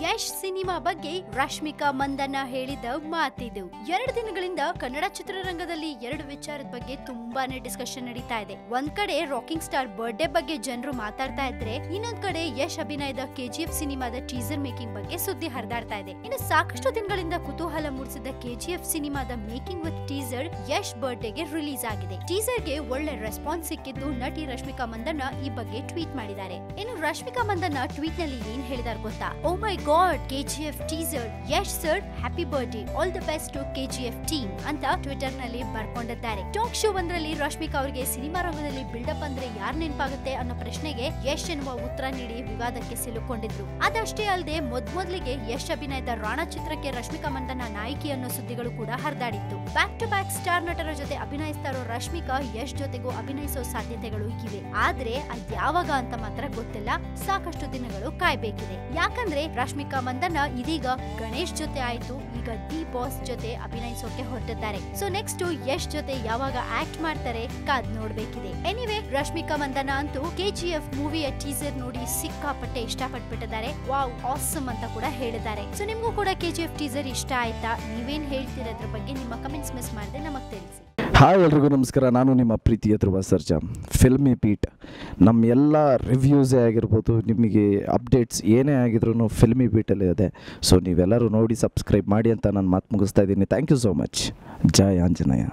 Yash cinema ಬಗ್ಗೆ ರಶ್ಮಿಕಾ ಮಂದಣ್ಣ ಹೇಳಿದ ಮಾತಿದು. ಎರಡು ದಿನಗಳಿಂದ ಕನ್ನಡ ಚಿತ್ರರಂಗದಲ್ಲಿ ಎರಡು ವಿಚಾರದ ಬಗ್ಗೆ ತುಂಬಾನೇ ಡಿಸ್ಕಷನ್ ನಡೀತಾ ಇದೆ. ಒಂದ್ ಕಡೆ ರಾಕಿಂಗ್ ಸ್ಟಾರ್ ಬರ್ಡೇ ಬಗ್ಗೆ ಜನರು ಮಾತಾಡ್ತಾ ಇದ್ರೆ, ಇನ್ನೊಂದ್ ಕಡೆ ಯಶ್ ಅಭಿನಯದ ಕೆಜಿಎಫ್ ಸಿನಿಮಾದ ಟೀಸರ್ ಮೇಕಿಂಗ್ ಬಗ್ಗೆ ಸುದ್ದಿ ಹರಿದಾಡ್ತಾ ಇದೆ. ಇನ್ನು ಸಾಕಷ್ಟು ದಿನಗಳಿಂದ ಕುತೂಹಲ ಮೂಡಿಸಿದ ಕೆಜಿಎಫ್ ಸಿನಿಮಾದ ಮೇಕಿಂಗ್ ವಿತ್ ಟೀಸರ್ ಯಶ್ ಬರ್ಡೇಗೆ ರಿಲೀಸ್ ಆಗಿದೆ. ಟೀಸರ್ಗೆ ಒಳ್ಳೆ ರೆಸ್ಪಾನ್ಸ್ ಸಿಕ್ಕಿದ್ದು ನಟಿ ರಶ್ಮಿಕಾ ಮಂದಣ್ಣ ಈ ಬಗ್ಗೆ ಟ್ವೀಟ್ ಮಾಡಿದ್ದಾರೆ. ಇನ್ನು ರಶ್ಮಿಕಾ ಮಂದಣ್ಣ ಟ್ವೀಟ್ನಲ್ಲಿ ಏನ್ ಹೇಳಿದಾರೆ ಗೊತ್ತಾ? ಓ my God KGF teaser Yash sir happy birthday all the best to KGF team ಅಂತ ಟ್ವಿಟರ್ನಲ್ಲಿ ಬರ್ಕೊಂಡಿದ್ದಾರೆ. ಟಾಕ್ ಶೋ ಒಂದರಲ್ಲಿ ರಶ್ಮಿಕಾ ಅವರಿಗೆ ಸಿನಿಮಾ ರಂಗದಲ್ಲಿ ಬಿಲ್ಡಪ್ ಅಂದ್ರೆ ಯಾರ್ ನೆನಪಾಗುತ್ತೆ ಅನ್ನೋ ಪ್ರಶ್ನೆಗೆ ಯಶ್ ಎನ್ನುವ ಉತ್ತರ ನೀಡಿ ವಿವಾದಕ್ಕೆ ಸಿಲುಕೊಂಡಿದ್ರು. ಅದಷ್ಟೇ ಅಲ್ಲದೆ ಮೊದ್ಮೊದ್ಲಿಗೆ ಯಶ್ ಅಭಿನಯದ ರಾಣಾ ಚಿತ್ರಕ್ಕೆ ರಶ್ಮಿಕಾ ಮಂದಣ್ಣ ನಾಯಕಿ ಅನ್ನೋ ಸುದ್ದಿಗಳು ಕೂಡ ಹರಿದಾಡಿತ್ತು. ಬ್ಯಾಕ್ ಟು ಬ್ಯಾಕ್ ಸ್ಟಾರ್ ನಟರ ಜೊತೆ ಅಭಿನಯಿಸ್ತಾ ಇರೋ ರಶ್ಮಿಕಾ, ಯಶ್ ಜೊತೆಗೂ ಅಭಿನಯಿಸೋ ಸಾಧ್ಯತೆಗಳು ಇವೆ ಆದ್ರೆ ಅದ್ ಯಾವಾಗ ಅಂತ ಮಾತ್ರ ಗೊತ್ತಿಲ್ಲ. ಸಾಕಷ್ಟು ದಿನಗಳು ಕಾಯ್ಬೇಕಿದೆ. ಯಾಕಂದ್ರೆ ರಶ್ಮಿಕಾ ಮಂದಣ್ಣ ಇದೀಗ ಗಣೇಶ್ ಜೊತೆ ಆಯ್ತು. ಈಗ ಡಿ ಬಾಸ್ ಜೊತೆ ಅಭಿನಯಿಸೋಕೆ ಹೊರಟಿದ್ದಾರೆ. ಸೊ ನೆಕ್ಸ್ಟ್ ಯಶ್ ಜೊತೆ ಯಾವಾಗ ಆಕ್ಟ್ ಮಾಡ್ತಾರೆ ಕಾದ್ ನೋಡ್ಬೇಕಿದೆ. ಎನಿವೆ ರಶ್ಮಿಕಾ ಮಂದನ ಅಂತೂ ಕೆಜಿಎಫ್ ಮೂವಿಯ ಟೀಸರ್ ನೋಡಿ ಸಿಕ್ಕಾಪಟ್ಟೆ ಇಷ್ಟಪಟ್ಬಿಟ್ಟಿದ್ದಾರೆ. ವಾವ್ ಆಸಮ್ ಅಂತ ಕೂಡ ಹೇಳಿದ್ದಾರೆ. ಸೊ ನಿಮ್ಗೂ ಕೂಡ ಕೆಜಿಎಫ್ ಟೀಸರ್ ಇಷ್ಟ ಆಯ್ತಾ? ನೀವೇನ್ ಹೇಳ್ತಿರೋದ್ರ ಬಗ್ಗೆ ನಿಮ್ಮ ಕಮೆಂಟ್ಸ್ ಮಿಸ್ ಮಾಡದೆ ನಮಗ್ ತಿಳಿಸಿ. ಹಾಯ್ ಎಲ್ರಿಗೂ ನಮಸ್ಕಾರ. ನಾನು ನಿಮ್ಮ ಪ್ರೀತಿಯ ಧ್ರುವ ಸರ್ಜಾ. ಫಿಲ್ಮಿ ಪೀಟ್ ನಮ್ಮ ಎಲ್ಲ ರಿವ್ಯೂಸೇ ಆಗಿರ್ಬೋದು, ನಿಮಗೆ ಅಪ್ಡೇಟ್ಸ್ ಏನೇ ಆಗಿದ್ರು ಫಿಲ್ಮಿ ಬೀಟಲ್ಲಿ ಇದೆ ಸೊ ನೀವೆಲ್ಲರೂ ನೋಡಿ ಸಬ್ಸ್ಕ್ರೈಬ್ ಮಾಡಿ ಅಂತ ನಾನು ಮಾತು ಮುಗಿಸ್ತಾ ಇದ್ದೀನಿ. ಥ್ಯಾಂಕ್ ಯು ಸೋ ಮಚ್ ಜಯ ಆಂಜನೇಯ.